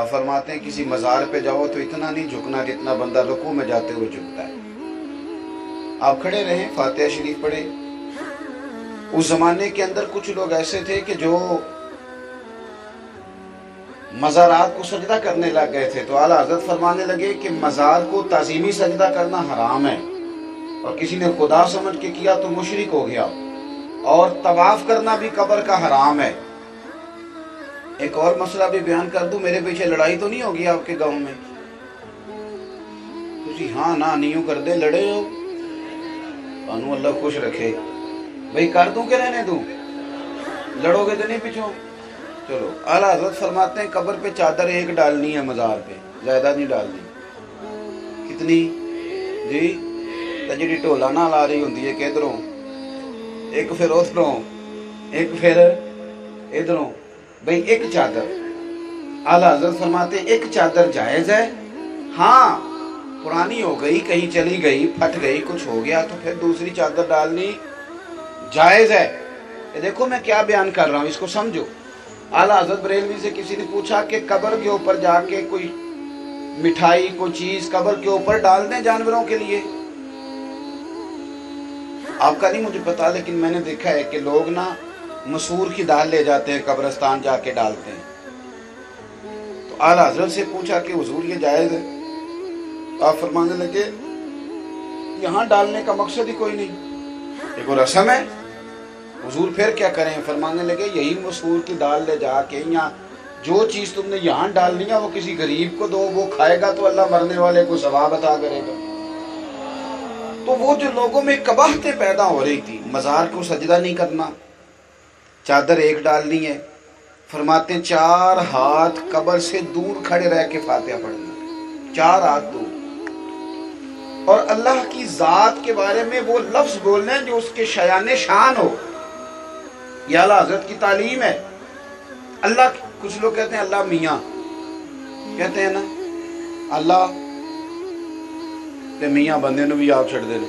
आप फरमाते हैं, किसी मज़ार पे जाओ तो इतना नहीं झुकना जितना बंदा रुकू में जाते हुए झुकता है। आप खड़े रहे, फातिहा शरीफ पढ़े। उस जमाने के अंदर कुछ लोग ऐसे थे कि जो मज़ारात को सजदा करने लग गए थे। तो आला हज़रत फरमाने लगे कि मज़ार को तजीमी सजदा करना हराम है। और किसी ने खुदा समझ के किया तो मुशरिक हो गया। और तवाफ करना भी कब्र का हराम है। एक और मसला भी बयान कर दू, मेरे पीछे लड़ाई तो नहीं होगी आपके गाँव में? तुम हाँ ना नहीं कर दे लड़े हो। अनु अल्लाह खुश रखे। भाई कर दू के रहने तू लड़ोगे तो नहीं पिछो? चलो, आला हज़रत फरमाते हैं, कब्र पे चादर एक डालनी है मजार पे, ज़्यादा नहीं डालनी। कितनी? जी तो जी ढोला ना ला रही होंगी है किधरों? एक फिर उस एक फिर इधरों। भाई, एक चादर। आला हज़रत फरमाते, एक चादर जायज़ है? हाँ पुरानी हो गई, कहीं चली गई, फट गई, कुछ हो गया तो फिर दूसरी चादर डालनी जायज़ है। ये देखो, मैं क्या बयान कर रहा हूँ, इसको समझो। आला हज़रत बरेलवी से किसी ने पूछा कि कब्र के ऊपर जाके कोई मिठाई, कोई चीज़ कब्र के ऊपर डाल दें जानवरों के लिए? आपका नहीं मुझे पता, लेकिन मैंने देखा है कि लोग ना मसूर की दाल ले जाते हैं, कब्रस्तान जाके डालते हैं। तो आला हज़रत से पूछा कि, हजूर, ये जायज़ है? आप फरमाने लगे, यहाँ डालने का मकसद ही कोई नहीं। एक रस्म है। हुजूर फिर क्या करें? फरमाने लगे, यही मसूर की दाल ले जाके यहाँ, जो चीज़ तुमने यहाँ डालनी है, वो किसी गरीब को दो, वो खाएगा तो अल्लाह मरने वाले को सवाब अता करेगा। तो वो जो लोगों में कबाहतें पैदा हो रही थी, मज़ार को सजदा नहीं करना चादर एक डालनी है। फरमाते चार हाथ कबर से दूर खड़े रह के फातिहा पढ़ना चार हाथ दूर और अल्लाह की जात के बारे में वो लफ्ज बोलने हैं जो उसके शयान शान हो। यह अल्लाह हज़रत की तालीम है। अल्लाह, कुछ लोग कहते हैं, अल्लाह मियाँ। कहते हैं ना, अल्लाह मियाँ बंदे ने भी आप छड़ देने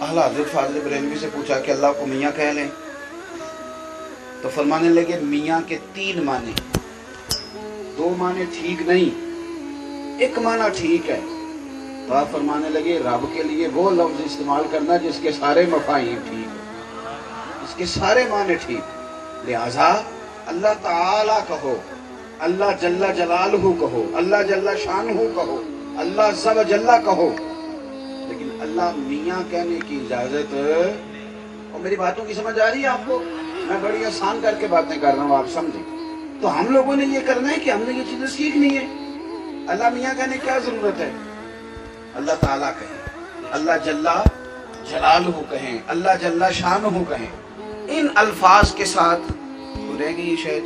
अल्लाह हज़रत फाजिल से पूछा कि अल्लाह को मियाँ कह लें। तो फरमाने लगे, मियाँ के तीन माने। दो माने ठीक नहीं, एक माना ठीक है। तो आप फरमाने लगे, रब के लिए वो लफ्ज इस्तेमाल करना जिसके सारे मफाहिम ठीक इसके सारे माने ठीक लिहाजा, अल्लाह ताला कहो, अल्लाह जल्ला जलाल कहो, अल्लाह जल्ला शान कहो, अल्लाह सब जल्ला कहो। लेकिन अल्लाह मियाँ कहने की इजाज़त, और मेरी बातों की समझ आ रही है आपको? मैं बड़ी आसान करके बातें कर रहा हूँ, आप समझे। तो हम लोगों ने ये करना है कि हमने ये चीज़ें सीखनी है। अल्लाह मियाँ कहने क्या ज़रूरत है? अल्लाह ताला कहें, अल्लाह जल्ला जलाल हो कहें, अल्लाह जल्ला शान हो कहें। इन अल्फाज के साथ रह गई ये शायद।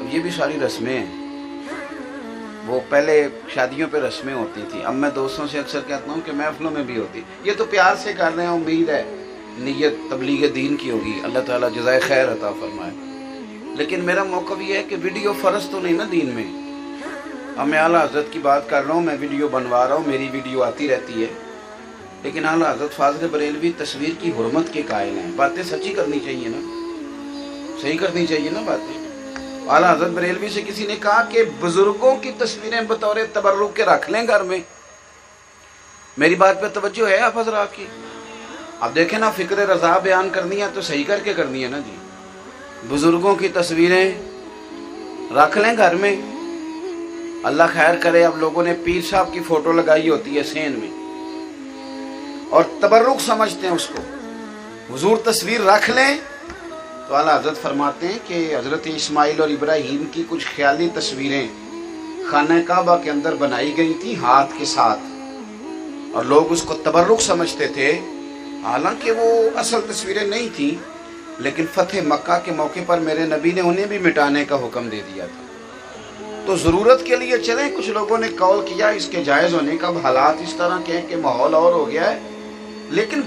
अब ये भी सारी रस्में हैं। वो पहले शादियों पे रस्में होती थी। अब मैं दोस्तों से अक्सर कहता हूँ कि महफिलों में भी होती। ये तो प्यार से कर रहे हैं, उम्मीद है। नीयत तबलीग दीन की होगी। अल्लाह ताला जजाय खैर अता फरमाए। लेकिन मेरा मौका भी है कि वीडियो फ़र्ज़ तो नहीं ना दीन में। अब मैं आला हज़रत की बात कर रहा हूँ, मैं वीडियो बनवा रहा हूँ, मेरी वीडियो आती रहती है। लेकिन आला हज़रत फाजल बरेलवी तस्वीर की हरमत के कायल हैं। बातें सच्ची करनी चाहिए ना? सही करनी चाहिए ना बातें? आला हज़रत बरेलवी से किसी ने कहा कि बुज़ुर्गों की तस्वीरें बतौर तबर्रुक के रख लें घर में। मेरी बात पे तवज्जो है आप हजरात की? अब देखें ना, फ़िक्र रजा बयान करनी है तो सही करके करनी है ना जी। बुज़ुर्गों की तस्वीरें रख लें घर में। अल्लाह खैर करे, अब लोगों ने पीर साहब की फ़ोटो लगाई होती है सेन में। और तबर्रुक समझते हैं उसको। हुजूर तस्वीर रख लें तो अला हज़रत फरमाते हैं कि हज़रत इस्माइल और इब्राहिम की कुछ ख्याली तस्वीरें खाना काबा के अंदर बनाई गई थी हाथ के साथ। और लोग उसको तबर्रुक समझते थे। हालाँकि वो असल तस्वीरें नहीं थी, लेकिन फतेह मक्का के मौके पर मेरे नबी ने उन्हें भी मिटाने का हुक्म दे दिया था। तो ज़रूरत के लिए चले, कुछ लोगों ने कॉल किया, इसके जायज़ होने का हालात इस तरह के हैं कि माहौल और हो गया है। लेकिन